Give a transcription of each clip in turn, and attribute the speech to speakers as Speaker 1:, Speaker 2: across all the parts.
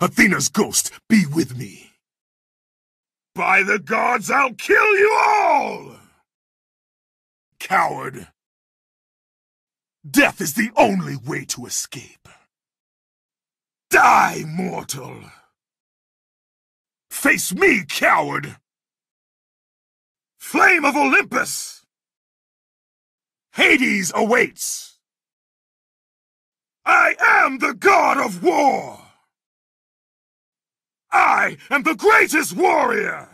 Speaker 1: Athena's ghost be with me. By the gods, I'll kill you all! Coward. Death is the only way to escape. Die, mortal! Face me, coward! Flame of Olympus! Hades awaits! I am the god of war! I am the greatest warrior!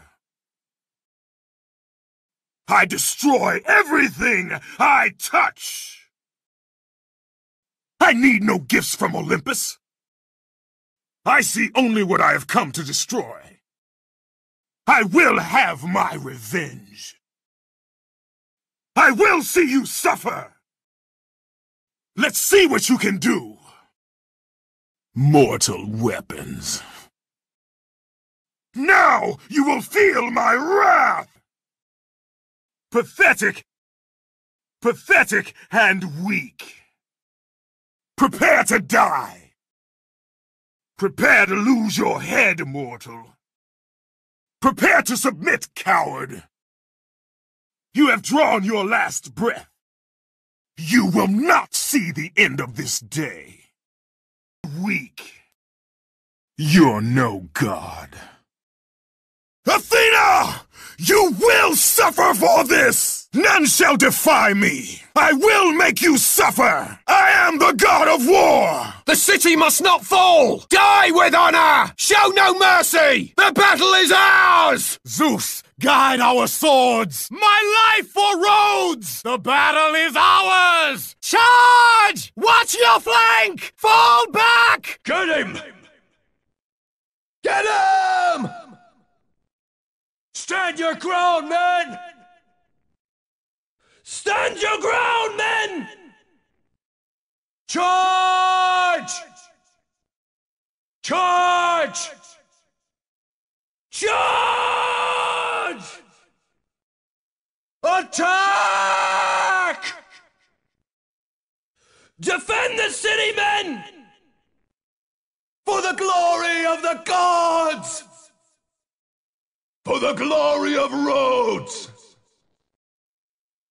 Speaker 1: I destroy everything I touch! I need no gifts from Olympus! I see only what I have come to destroy. I will have my revenge. I will see you suffer! Let's see what you can do! Mortal weapons. Now you will feel my wrath! Pathetic! Pathetic and weak! Prepare to die! Prepare to lose your head, mortal! Prepare to submit, coward! You have drawn your last breath. You will not see the end of this day. Weak. You're no god. Athena! You will suffer for this! None shall defy me! I will make you suffer! I am the god of war!
Speaker 2: The city must not fall! Die with honor! Show no mercy! The battle is ours!
Speaker 1: Zeus, guide our swords!
Speaker 2: My life for Rhodes! The battle is ours! Charge! Watch your flank! Fall back!
Speaker 3: Get him! Get him! Stand your ground, men! Stand your ground, men! Charge! Charge! Charge! Attack! Defend the city, men! For the glory of the gods! For the glory of Rhodes!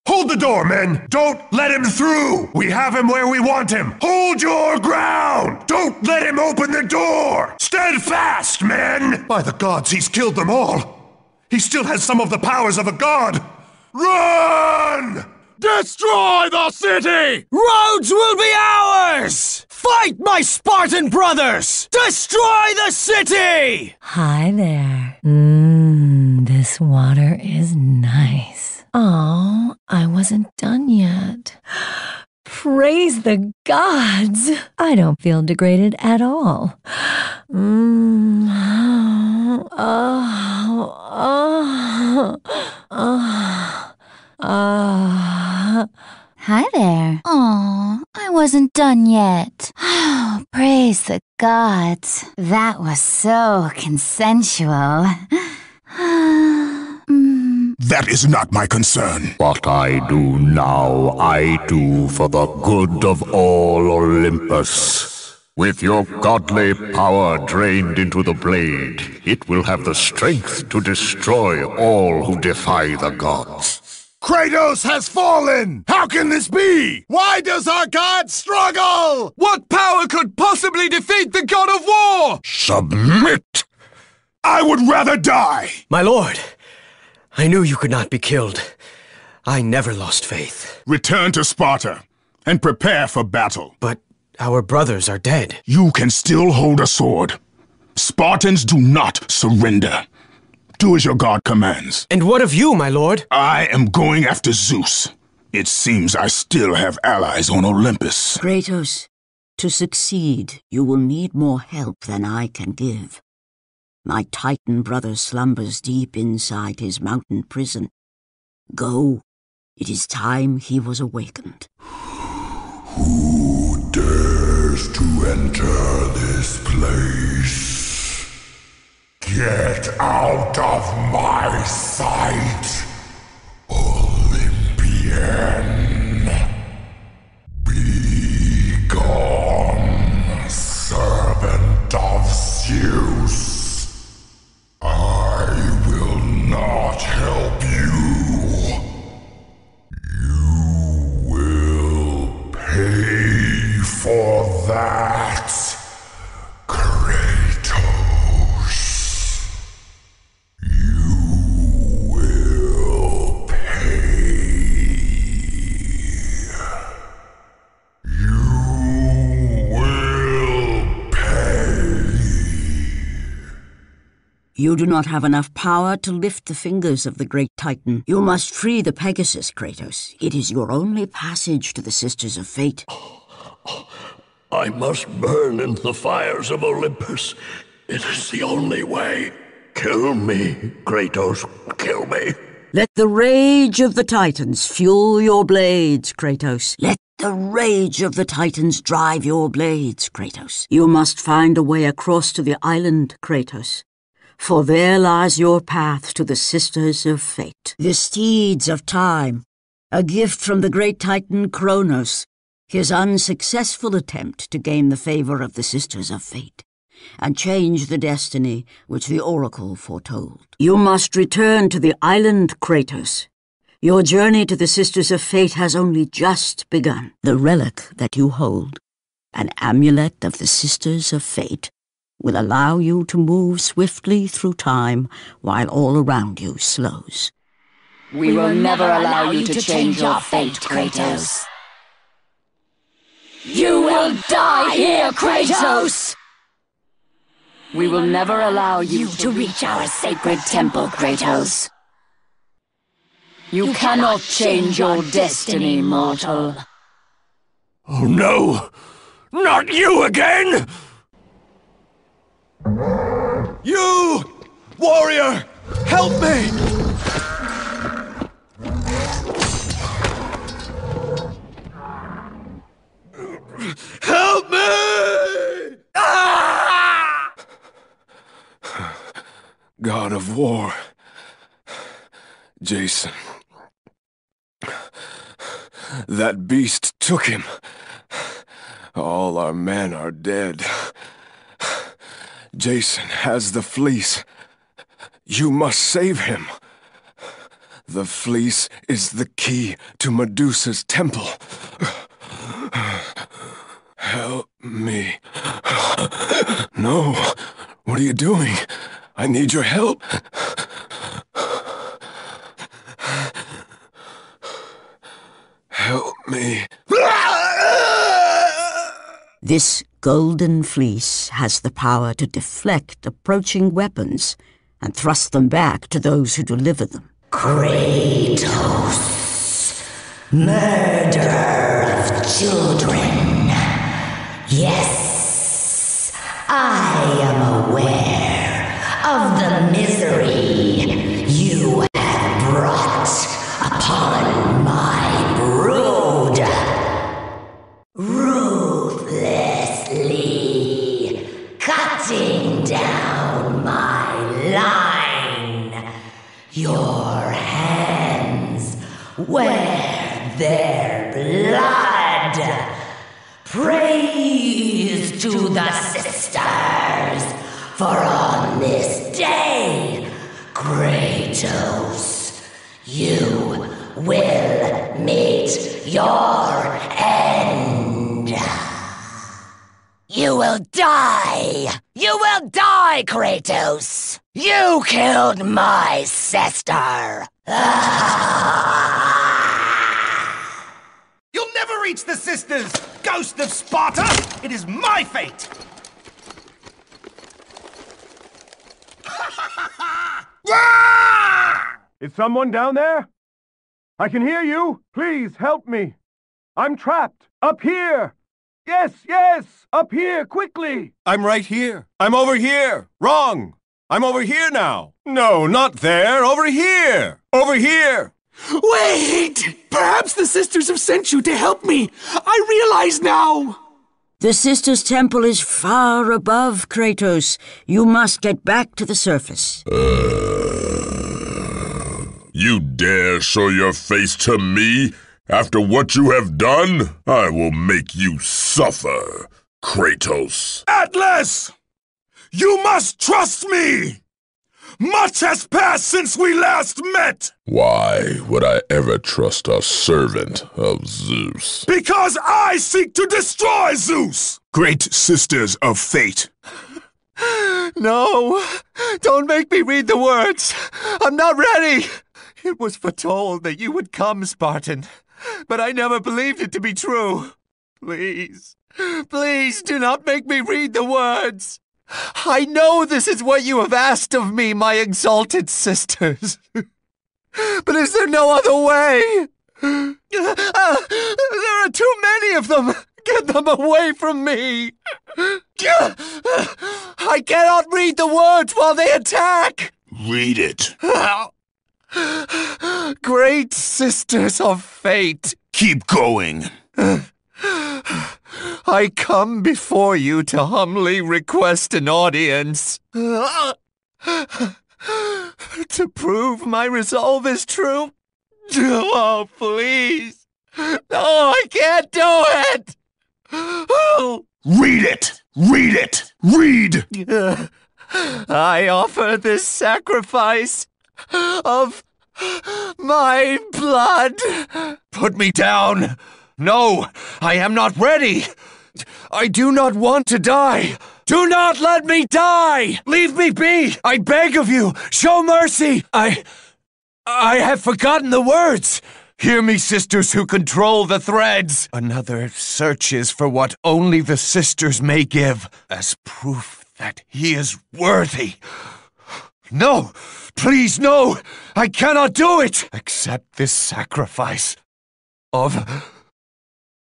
Speaker 3: Hold the door, men! Don't let him through! We have him where we want him! Hold your ground! Don't let him open the door! Stand fast, men! By the gods, he's killed them all! He still has some of the powers of a god! Run!
Speaker 2: Destroy the city! Rhodes will be ours! Fight, my Spartan brothers! Destroy the city!
Speaker 4: Hi there. Mmm, this water is nice. Oh, I wasn't done yet. Praise the gods! I don't feel degraded at all. Mmm. Oh, oh, oh, oh.
Speaker 5: Hi there. Aw, I wasn't done yet. Oh, Praise the gods. That was so consensual. Mm,
Speaker 1: That is not my concern.
Speaker 6: What I do now, I do for the good of all Olympus. With your godly power drained into the blade, it will have the strength to destroy all who defy the gods.
Speaker 1: Kratos has fallen! How can this be? Why does our god struggle?
Speaker 2: What power could possibly defeat the god of war?
Speaker 1: Submit! I would rather die!
Speaker 7: My lord, I knew you could not be killed. I never lost faith.
Speaker 1: Return to Sparta and prepare for battle.
Speaker 7: But our brothers are dead.
Speaker 1: You can still hold a sword. Spartans do not surrender. Do as your god commands.
Speaker 7: And what of you, my lord?
Speaker 1: I am going after Zeus. It seems I still have allies on Olympus.
Speaker 8: Kratos, to succeed, you will need more help than I can give. My Titan brother slumbers deep inside his mountain prison. Go. It is time he was awakened.
Speaker 9: Who dares to enter this place? Get out of my sight, Olympian. Be gone, servant of Zeus.
Speaker 8: I You do not have enough power to lift the fingers of the great Titan. You must free the Pegasus, Kratos. It is your only passage to the Sisters of Fate.
Speaker 6: I must burn in the fires of Olympus. It is the only way. Kill me, Kratos. Kill me.
Speaker 8: Let the rage of the Titans fuel your blades, Kratos. Let the rage of the Titans drive your blades, Kratos. You must find a way across to the island, Kratos. For there lies your path to the Sisters of Fate. The steeds of time. A gift from the great Titan Kronos. His unsuccessful attempt to gain the favor of the Sisters of Fate and change the destiny which the Oracle foretold. You must return to the island, Kratos. Your journey to the Sisters of Fate has only just begun. The relic that you hold, an amulet of the Sisters of Fate, will allow you to move swiftly through time while all around you slows.
Speaker 10: We will never allow you to change your fate, Kratos. You will die here, Kratos! We will never allow you to reach our sacred temple, Kratos. You cannot change your destiny, mortal.
Speaker 6: Oh no! Not you again!
Speaker 11: You! Warrior! Help me! Help me! Ah! God of War. Jason. That beast took him. All our men are dead. Jason has the fleece. You must save him. The fleece is the key to Medusa's temple. Help me. No. What are you doing? I need your help. Help me.
Speaker 8: This golden fleece has the power to deflect approaching weapons and thrust them back to those who deliver them.
Speaker 10: Kratos, murderer of children. Yes, wear their blood. Praise to the sisters, for on this day, Kratos, you will meet your end. You will die! You will die, Kratos! You killed my sister!
Speaker 12: You'll never reach the sisters, ghost of Sparta! It is my fate!
Speaker 2: Is someone down there? I can hear you. Please help me. I'm trapped. Up here. Yes, yes. Up here, quickly.
Speaker 11: I'm right here. I'm over here. Wrong. I'm over here now. No, not there. Over here. Over here.
Speaker 7: Wait! Perhaps the sisters have sent you to help me. I realize now.
Speaker 8: The Sisters' Temple is far above Kratos. You must get back to the surface.
Speaker 1: Uh, you dare show your face to me? After what you have done, I will make you suffer, Kratos.
Speaker 11: Atlas! You must trust me! Much has passed since we last met!
Speaker 1: Why would I ever trust a servant of Zeus?
Speaker 11: Because I seek to destroy Zeus!
Speaker 1: Great sisters of fate.
Speaker 7: No! Don't make me read the words! I'm not ready! It was foretold that you would come, Spartan, but I never believed it to be true. Please, please do not make me read the words. I know this is what you have asked of me, my exalted sisters. but is there no other way? Uh, there are too many of them. Get them away from me. I cannot read the words while they attack.
Speaker 1: Read it.
Speaker 7: Great sisters of fate.
Speaker 1: Keep going.
Speaker 7: I come before you to humbly request an audience. to prove my resolve is true. Oh, please. No, I can't do it.
Speaker 1: Read it! Read it! Read!
Speaker 7: I offer this sacrifice of my blood. Put me down. No, I am not ready. I do not want to die. Do not let me die! Leave me be! I beg of you! Show mercy! I. I have forgotten the words! Hear me, sisters who control the threads! Another searches for what only the sisters may give as proof that he is worthy. No! Please, no! I cannot do it! Accept this sacrifice of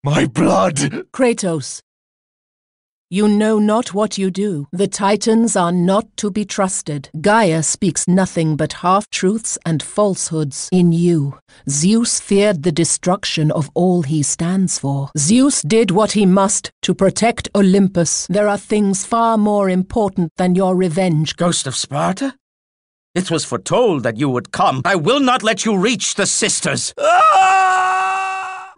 Speaker 7: my blood.
Speaker 13: Kratos, you know not what you do. The Titans are not to be trusted. Gaia speaks nothing but half-truths and falsehoods in you. Zeus feared the destruction of all he stands for. Zeus did what he must to protect Olympus. There are things far more important than your revenge.
Speaker 12: Ghost of Sparta? It was foretold that you would come. I will not let you reach the sisters. Ah!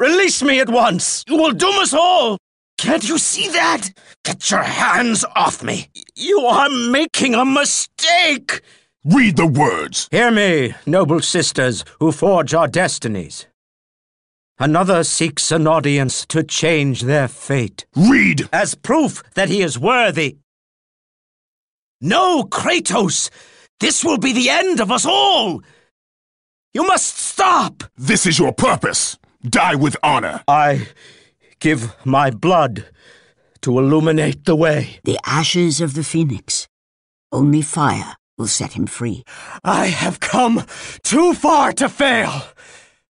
Speaker 12: Release me at once! You will doom us all! Can't you see that? Get your hands off me! You are making a mistake!
Speaker 1: Read the words!
Speaker 12: Hear me, noble sisters who forge our destinies. Another seeks an audience to change their fate.
Speaker 1: Read!
Speaker 12: As proof that he is worthy. No, Kratos! This will be the end of us all! You must stop!
Speaker 1: This is your purpose! Die with honor!
Speaker 12: I give my blood to illuminate the way.
Speaker 8: The ashes of the phoenix. Only fire will set him free.
Speaker 12: I have come too far to fail!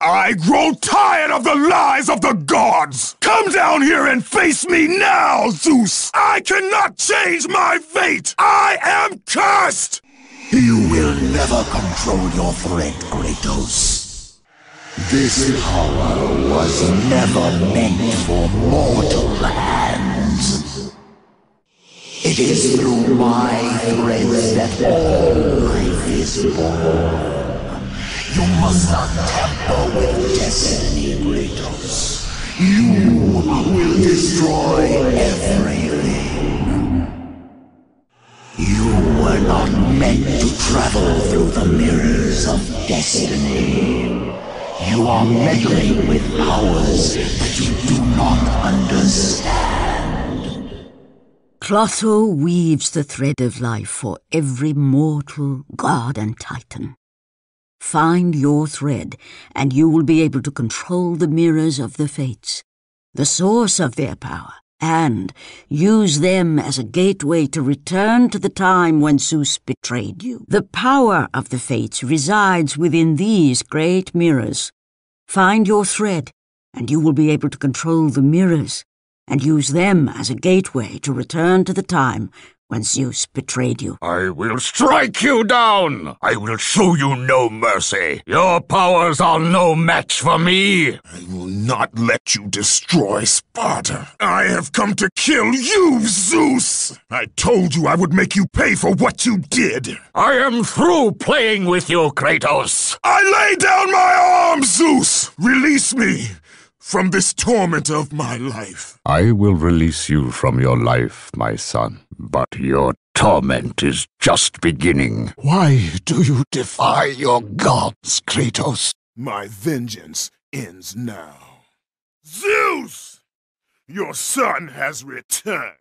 Speaker 1: I grow tired of the lies of the gods! Come down here and face me now, Zeus! I cannot change my fate! I am cursed!
Speaker 14: You will never control your threat, Kratos. This power was never meant for mortal hands. It is through my threads that all life is born. You must not tamper with destiny, Kratos. You will destroy everything. You were not meant to travel through the mirrors of destiny. You are meddling with powers that you do not understand.
Speaker 8: Clotho weaves the thread of life for every mortal, god, and titan. Find your thread, and you will be able to control the mirrors of the fates, the source of their power, and use them as a gateway to return to the time when Zeus betrayed you. The power of the fates resides within these great mirrors. Find your thread, and you will be able to control the mirrors, and use them as a gateway to return to the time when Zeus betrayed you.
Speaker 6: I will strike you down! I will show you no mercy! Your powers are no match for me!
Speaker 1: I will not let you destroy Sparta. I have come to kill you, Zeus! I told you I would make you pay for what you did!
Speaker 6: I am through playing with you, Kratos!
Speaker 1: I lay down my arms, Zeus! Release me! from this torment of my life.
Speaker 6: I will release you from your life, my son, but your torment is just beginning.
Speaker 14: Why do you defy your gods, Kratos?
Speaker 1: My vengeance ends now. Zeus! Your son has returned.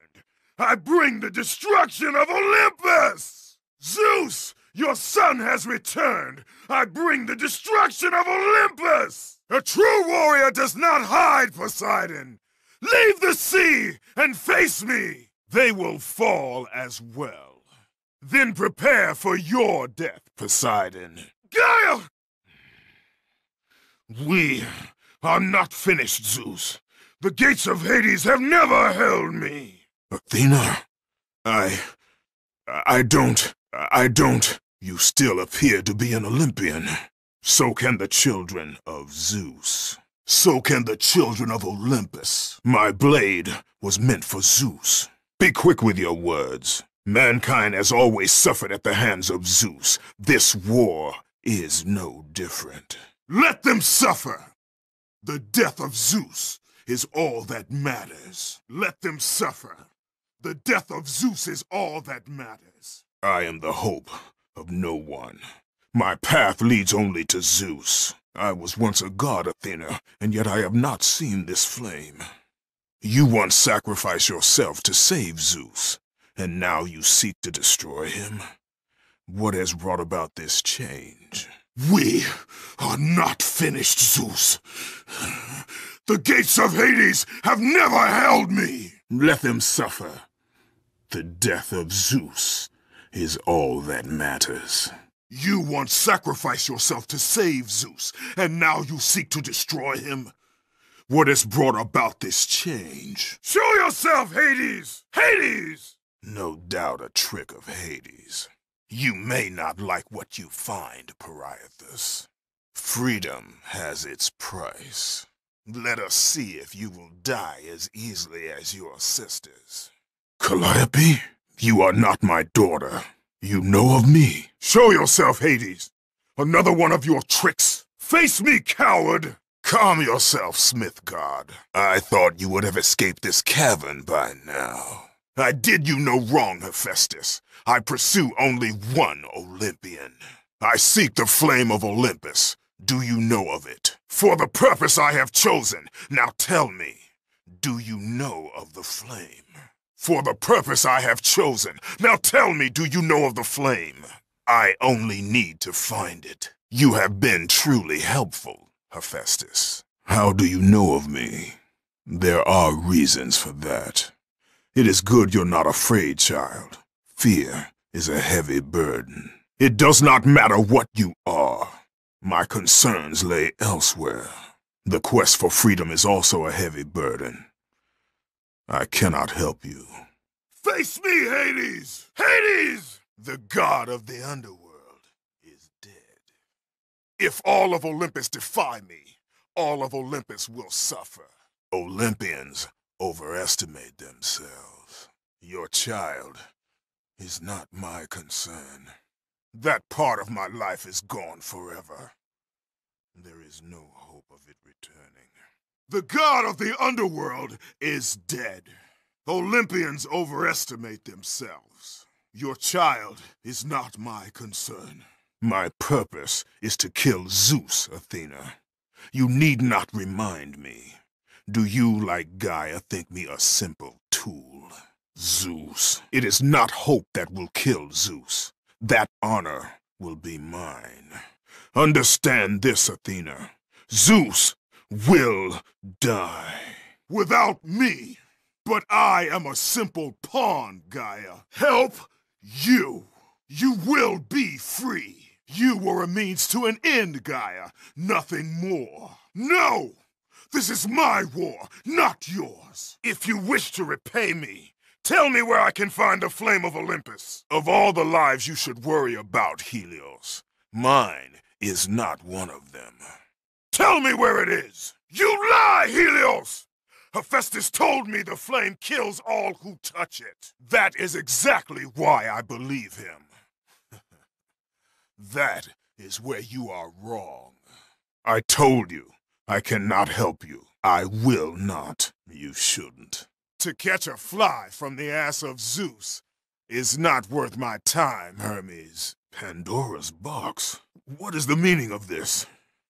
Speaker 1: I bring the destruction of Olympus! Zeus! Your son has returned. I bring the destruction of Olympus! A true warrior does not hide, Poseidon! Leave the sea and face me! They will fall as well. Then prepare for your death, Poseidon. Gaia! We are not finished, Zeus. The gates of Hades have never held me. Athena, I... I don't... I don't... You still appear to be an Olympian. So can the children of Zeus. So can the children of Olympus. My blade was meant for Zeus. Be quick with your words. Mankind has always suffered at the hands of Zeus. This war is no different. Let them suffer! The death of Zeus is all that matters. Let them suffer. The death of Zeus is all that matters. I am the hope of no one. My path leads only to Zeus. I was once a god, Athena, and yet I have not seen this flame. You once sacrificed yourself to save Zeus, and now you seek to destroy him? What has brought about this change? We are not finished, Zeus. The gates of Hades have never held me. Let them suffer. The death of Zeus is all that matters. You once sacrificed yourself to save Zeus, and now you seek to destroy him? What has brought about this change? Show yourself, Hades! Hades! No doubt a trick of Hades. You may not like what you find, Peirithous. Freedom has its price. Let us see if you will die as easily as your sisters. Calliope, you are not my daughter. You know of me. Show yourself, Hades. Another one of your tricks. Face me, coward! Calm yourself, Smith God. I thought you would have escaped this cavern by now. I did you no wrong, Hephaestus. I pursue only one Olympian. I seek the flame of Olympus. Do you know of it? For the purpose I have chosen. Now tell me, do you know of the flame? For the purpose I have chosen. Now tell me, do you know of the flame? I only need to find it. You have been truly helpful, Hephaestus. How do you know of me? There are reasons for that. It is good you're not afraid, child. Fear is a heavy burden. It does not matter what you are. My concerns lay elsewhere. The quest for freedom is also a heavy burden. I cannot help you. Face me, Hades! Hades! The god of the underworld. If all of Olympus defy me, all of Olympus will suffer. Olympians overestimate themselves. Your child is not my concern. That part of my life is gone forever. There is no hope of it returning. The god of the underworld is dead. Olympians overestimate themselves. Your child is not my concern. My purpose is to kill Zeus, Athena. You need not remind me. Do you, like Gaia, think me a simple tool? Zeus. It is not hope that will kill Zeus. That honor will be mine. Understand this, Athena. Zeus will die. Without me. But I am a simple pawn, Gaia. Help you. You will be free. You were a means to an end, Gaia. Nothing more. No! This is my war, not yours. If you wish to repay me, tell me where I can find the Flame of Olympus. Of all the lives you should worry about, Helios, mine is not one of them. Tell me where it is! You lie, Helios! Hephaestus told me the flame kills all who touch it. That is exactly why I believe him. That is where you are wrong. I told you, I cannot help you. I will not. You shouldn't. To catch a fly from the ass of Zeus is not worth my time, Hermes. Pandora's box? What is the meaning of this?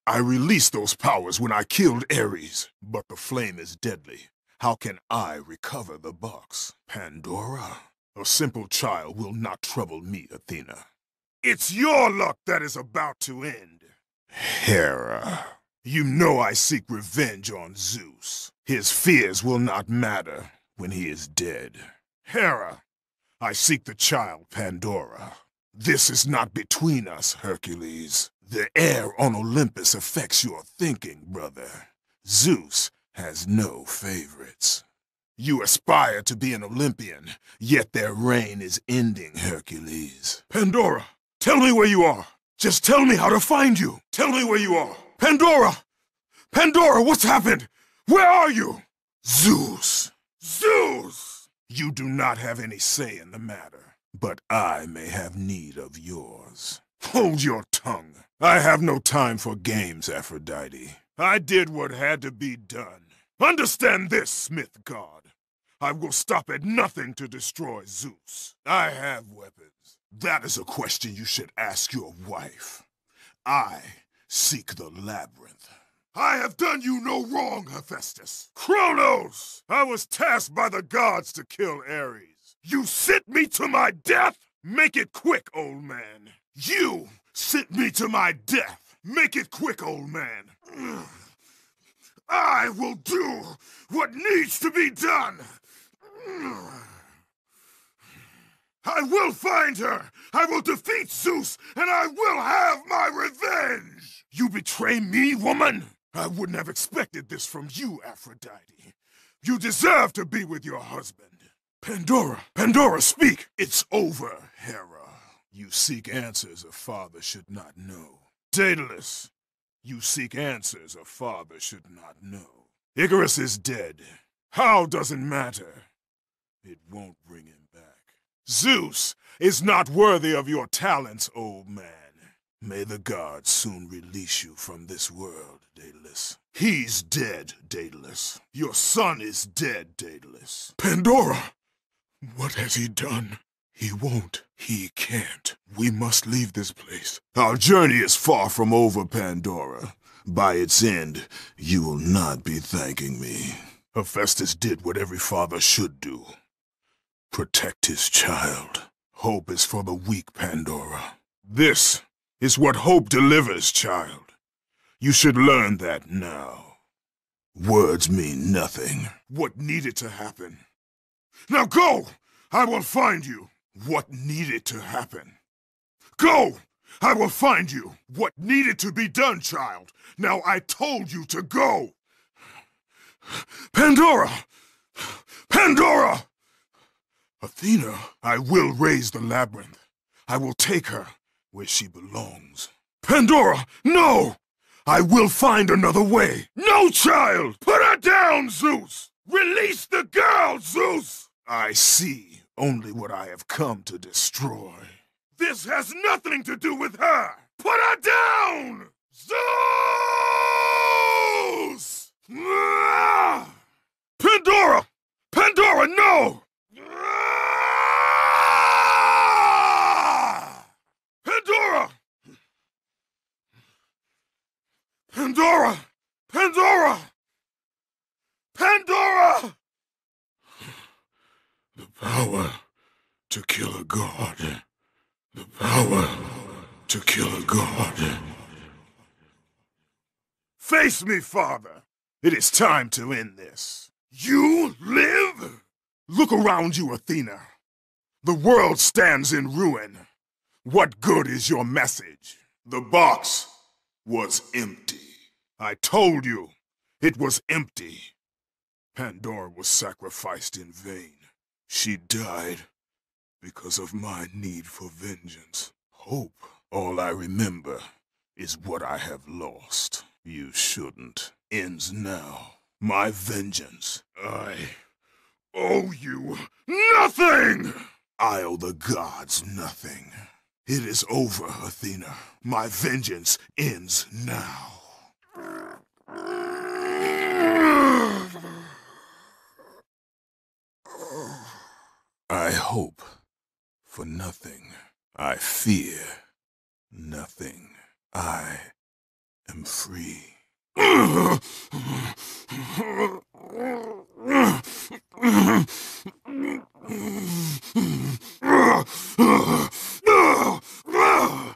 Speaker 1: I released those powers when I killed Ares, but the flame is deadly. How can I recover the box? Pandora? A simple child will not trouble me, Athena. It's your luck that is about to end. Hera. You know I seek revenge on Zeus. His fears will not matter when he is dead. Hera, I seek the child Pandora. This is not between us, Hercules. The air on Olympus affects your thinking, brother. Zeus has no favorites. You aspire to be an Olympian, yet their reign is ending, Hercules. Pandora, tell me where you are. Just tell me how to find you. Tell me where you are. Pandora! Pandora, what's happened? Where are you? Zeus! Zeus! You do not have any say in the matter, but I may have need of yours. Hold your tongue. I have no time for games, Aphrodite. I did what had to be done. Understand this, Smith God. I will stop at nothing to destroy Zeus. I have weapons. That is a question you should ask your wife. I seek the labyrinth. I have done you no wrong, Hephaestus. Kronos! I was tasked by the gods to kill Ares. You sent me to my death? Make it quick, old man. You sent me to my death. Make it quick, old man. I will do what needs to be done. I will find her! I will defeat Zeus, and I will have my revenge! You betray me, woman? I wouldn't have expected this from you, Aphrodite. You deserve to be with your husband. Pandora, Pandora, speak! It's over, Hera. You seek answers a father should not know. Daedalus, you seek answers a father should not know. Icarus is dead. How doesn't matter. It won't bring him. Zeus is not worthy of your talents, old man. May the gods soon release you from this world, Daedalus. He's dead, Daedalus. Your son is dead, Daedalus. Pandora! What has he done? He won't. He can't. We must leave this place. Our journey is far from over, Pandora. By its end, you will not be thanking me. Hephaestus did what every father should do. Protect his child. Hope is for the weak, Pandora. This is what hope delivers, child. You should learn that now. Words mean nothing. What needed to happen? Now go! I will find you. What needed to happen? Go! I will find you. What needed to be done, child? Now I told you to go! Pandora! Pandora! Athena, I will raise the labyrinth. I will take her where she belongs. Pandora, no! I will find another way. No, child! Put her down, Zeus! Release the girl, Zeus! I see only what I have come to destroy. This has nothing to do with her! Put her down! Zeus! Pandora! Pandora, no! Pandora! Pandora! Pandora! Pandora! The power to kill a god. The power to kill a god. Face me, father! It is time to end this. You live? Look around you, Athena. The world stands in ruin. What good is your message? The box was empty. I told you, it was empty. Pandora was sacrificed in vain. She died because of my need for vengeance. Hope, all I remember, is what I have lost. You shouldn't. Ends now. My vengeance. I owe you nothing! I owe the gods nothing. It is over, Athena. My vengeance ends now. I hope for nothing. I fear nothing. I am free. No!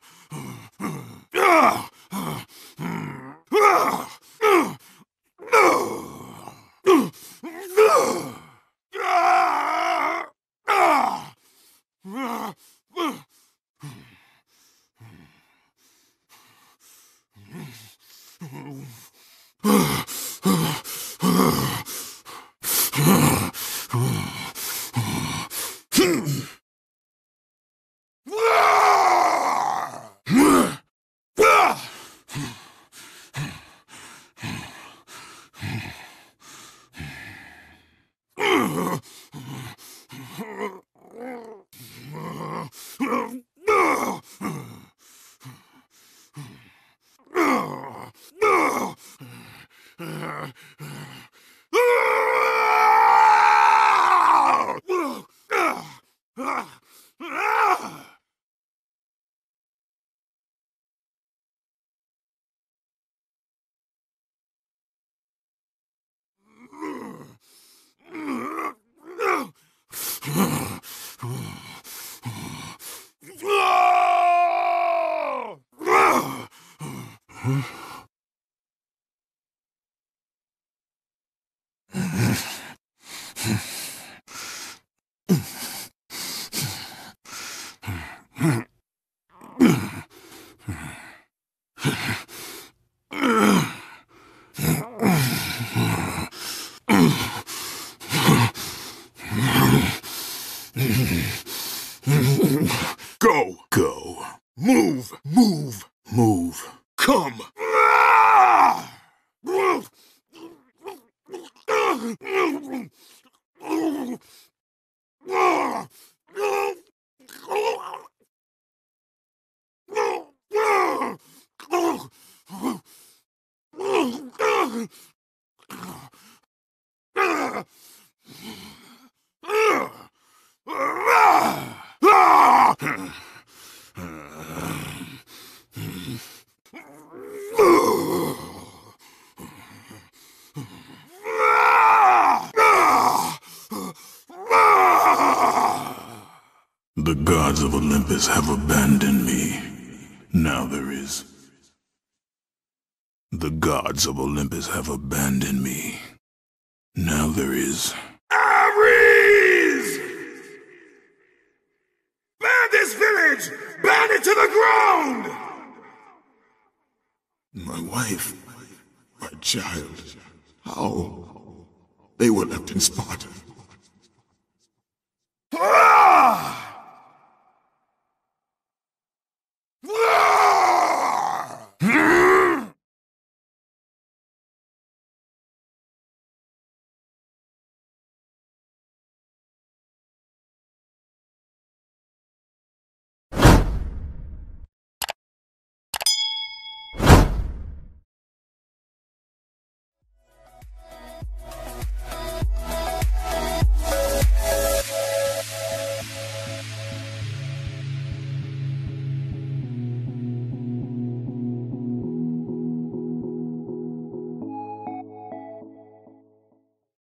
Speaker 1: Olympus have abandoned me. Now there is. The gods of Olympus have abandoned me. Now there is. Ares! Burn this village! Burn it to the ground! My wife, my child, how? They were left in Sparta.